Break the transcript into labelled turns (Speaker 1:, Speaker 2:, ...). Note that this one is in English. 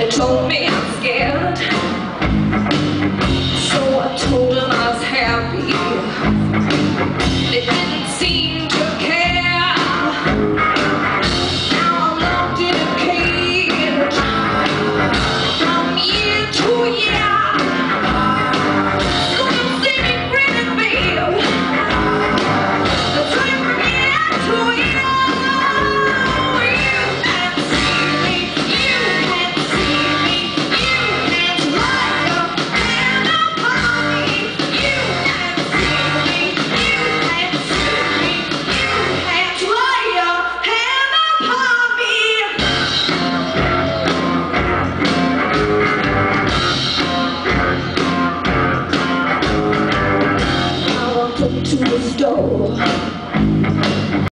Speaker 1: They told me I'm scared So I told them. to the store.